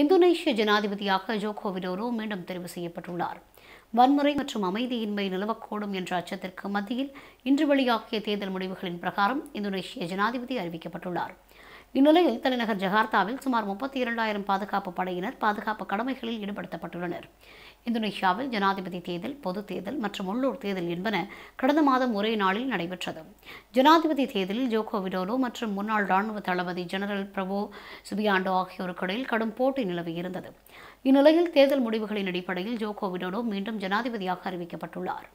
இந்தோனேஷிய ஜனாதிபதியாக ஜோகோ விடோரோ மீண்டும் தெரிவு செய்யப்பட்டுள்ளார். வன்முறை மற்றும் அமைதியின்மை நிலவக்கூடும் என்ற அச்சத்திற்கு மத்தியில் இன்று வெளியாகிய தேர்தல் முடிவுகளின் பிரகாரம் இந்தோனேஷிய ஜனாதிபதி அறிவிக்கப்பட்டுள்ளார். இந்நிலையில் தலைநகர் ஜகார்த்தாவில் சுமார் முப்பத்தி இரண்டாயிரம் பாதுகாப்பு படையினர் பாதுகாப்பு கடமைகளில் ஈடுபடுத்தப்பட்டுள்ளனர். இந்தோனேஷியாவில் ஜனாதிபதி தேர்தல் பொது தேர்தல் மற்றும் உள்ளூர் தேர்தல் என்பன கடந்த மாதம் ஒரே நாளில் நடைபெற்றது. ஜனாதிபதி தேர்தலில் ஜோகோ விடோலோ மற்றும் முன்னாள் ராணுவ தளபதி ஜெனரல் பிரபோ சுபியாண்டோ ஆகியோருக்கிடையில் கடும் போட்டி நிலவியிருந்தது இந்நிலையில் தேர்தல் முடிவுகளின் அடிப்படையில் ஜோகோ விடோடோ மீண்டும் ஜனாதிபதியாக அறிவிக்கப்பட்டுள்ளார்.